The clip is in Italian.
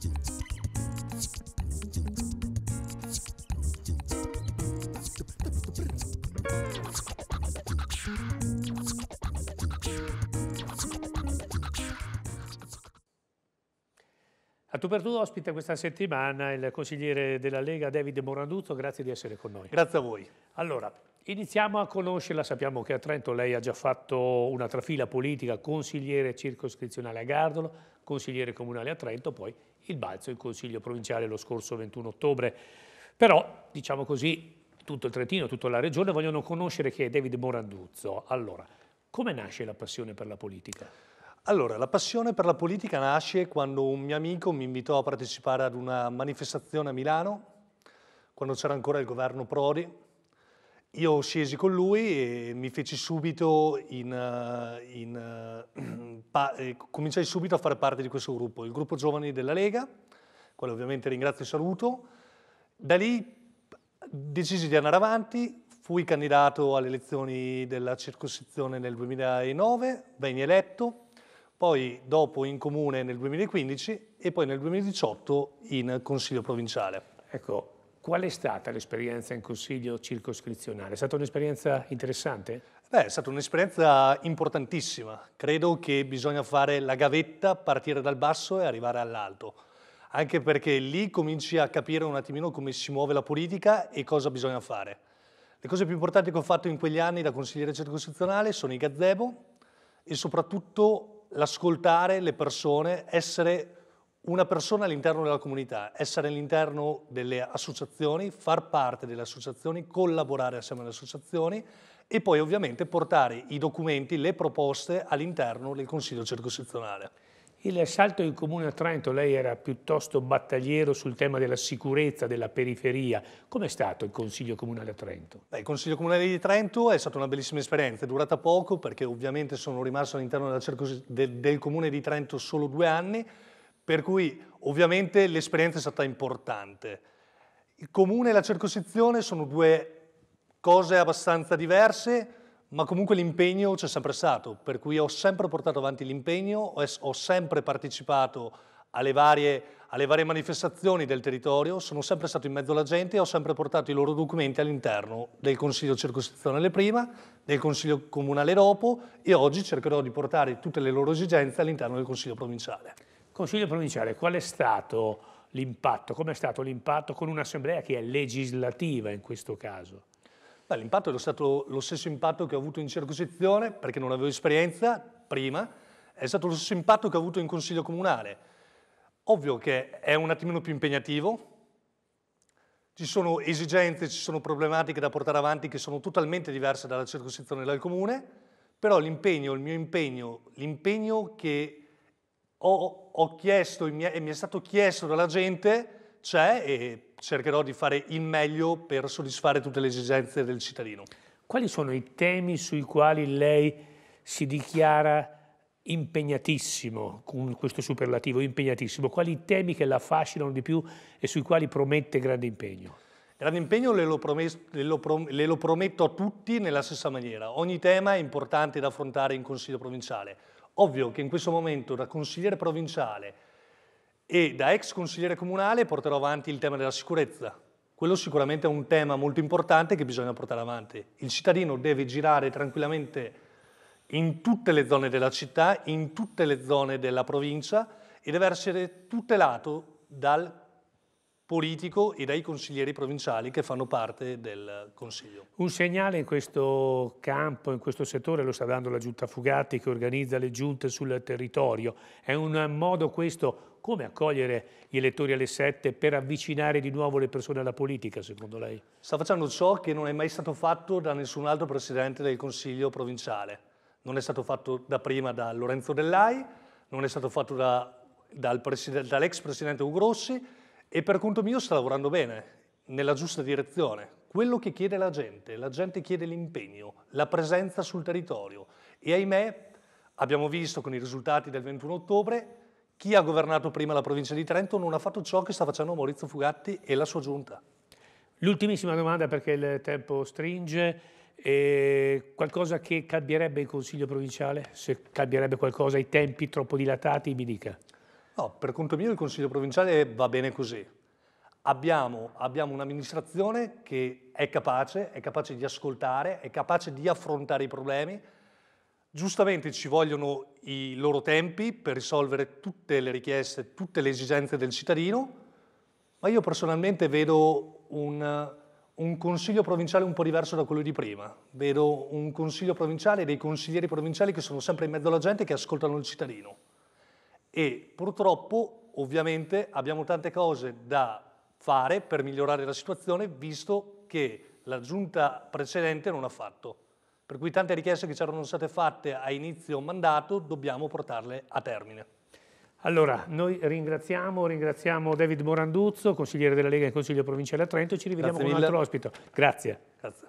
A tu per tu ospita questa settimana il consigliere della Lega Davide Moranduzzo, grazie di essere con noi. Grazie a voi. Allora, iniziamo a conoscerla, sappiamo che a Trento lei ha già fatto una trafila politica, consigliere circoscrizionale a Gardolo, consigliere comunale a Trento, poi il balzo in consiglio provinciale lo scorso 21 ottobre. Però, diciamo così, tutto il Trentino, tutta la regione vogliono conoscere chi è Davide Moranduzzo. Allora, come nasce la passione per la politica? Allora, la passione per la politica nasce quando un mio amico mi invitò a partecipare ad una manifestazione a Milano, quando c'era ancora il governo Prodi. Io scesi con lui e mi feci subito in, eh, in, eh, eh, cominciai subito a fare parte di questo gruppo, il gruppo giovani della Lega, quale ovviamente ringrazio e saluto. Da lì decisi di andare avanti, fui candidato alle elezioni della circoscrizione nel 2009, venni eletto, poi dopo in comune nel 2015 e poi nel 2018 in consiglio provinciale. Ecco, qual è stata l'esperienza in consiglio circoscrizionale? È stata un'esperienza interessante? Beh, è stata un'esperienza importantissima. Credo che bisogna fare la gavetta, partire dal basso e arrivare all'alto. Anche perché lì cominci a capire un attimino come si muove la politica e cosa bisogna fare. Le cose più importanti che ho fatto in quegli anni da consigliere circoscrizionale sono i gazebo e soprattutto l'ascoltare le persone, essere una persona all'interno della comunità, essere all'interno delle associazioni, far parte delle associazioni, collaborare assieme alle associazioni e poi ovviamente portare i documenti, le proposte all'interno del Consiglio circoscrizionale. Il salto in Comune a Trento, lei era piuttosto battagliero sul tema della sicurezza della periferia. Com'è stato il Consiglio Comunale a Trento? Beh, il Consiglio Comunale di Trento è stata una bellissima esperienza, è durata poco perché ovviamente sono rimasto all'interno del, del Comune di Trento solo due anni, per cui ovviamente l'esperienza è stata importante. Il Comune e la circoscrizione sono due cose abbastanza diverse, ma comunque l'impegno c'è sempre stato, per cui ho sempre portato avanti l'impegno, ho, sempre partecipato alle varie, alle varie, manifestazioni del territorio, sono sempre stato in mezzo alla gente e ho sempre portato i loro documenti all'interno del Consiglio circoscrizionale prima, del Consiglio comunale dopo e oggi cercherò di portare tutte le loro esigenze all'interno del Consiglio provinciale. Consiglio provinciale, qual è stato l'impatto? Come è stato l'impatto con un'assemblea che è legislativa in questo caso? l'impatto è stato lo stesso impatto che ho avuto in circoscrizione, perché non avevo esperienza prima, è stato lo stesso impatto che ho avuto in consiglio comunale. Ovvio che è un attimino più impegnativo, ci sono esigenze, ci sono problematiche da portare avanti che sono totalmente diverse dalla circoscrizione del comune, però l'impegno, il mio impegno, l'impegno che ho, ho chiesto e mi, è, e mi è stato chiesto dalla gente c'è e cercherò di fare il meglio per soddisfare tutte le esigenze del cittadino. Quali sono i temi sui quali lei si dichiara impegnatissimo, con questo superlativo, impegnatissimo? Quali temi che la affascinano di più e sui quali promette grande impegno? Grande impegno le lo, le, lo le lo, prometto a tutti nella stessa maniera. Ogni tema è importante da affrontare in Consiglio provinciale. Ovvio che in questo momento da consigliere provinciale e da ex consigliere comunale porterò avanti il tema della sicurezza. Quello sicuramente è un tema molto importante che bisogna portare avanti. Il cittadino deve girare tranquillamente in tutte le zone della città, in tutte le zone della provincia e deve essere tutelato dal politico e dai consiglieri provinciali che fanno parte del Consiglio. Un segnale in questo campo, in questo settore lo sta dando la Giunta Fugatti che organizza le giunte sul territorio. È un modo questo come accogliere gli elettori alle sette per avvicinare di nuovo le persone alla politica, secondo lei? Sta facendo ciò che non è mai stato fatto da nessun altro Presidente del Consiglio provinciale. Non è stato fatto da prima da Lorenzo Dellai, non è stato fatto da, dal dall'ex Presidente Ugo Rossi, e per conto mio sta lavorando bene, nella giusta direzione. Quello che chiede la gente, la gente chiede l'impegno, la presenza sul territorio e ahimè abbiamo visto con i risultati del 21 ottobre chi ha governato prima la provincia di Trento non ha fatto ciò che sta facendo Maurizio Fugatti e la sua giunta. L'ultimissima domanda perché il tempo stringe, e qualcosa che cambierebbe il Consiglio provinciale? Se cambierebbe qualcosa, i tempi troppo dilatati, mi dica. No, per conto mio il Consiglio provinciale va bene così. Abbiamo, abbiamo un'amministrazione che è capace, è capace di ascoltare, è capace di affrontare i problemi. Giustamente ci vogliono i loro tempi per risolvere tutte le richieste, tutte le esigenze del cittadino, ma io personalmente vedo un, un consiglio provinciale un po' diverso da quello di prima. Vedo un consiglio provinciale e dei consiglieri provinciali che sono sempre in mezzo alla gente e che ascoltano il cittadino. E purtroppo, ovviamente, abbiamo tante cose da fare per migliorare la situazione, visto che la giunta precedente non ha fatto. Per cui tante richieste che c'erano state fatte a inizio mandato dobbiamo portarle a termine. Allora, noi ringraziamo, ringraziamo David Moranduzzo, consigliere della Lega e Consiglio Provinciale a Trento, ci rivediamo con un altro ospite. Grazie. Grazie.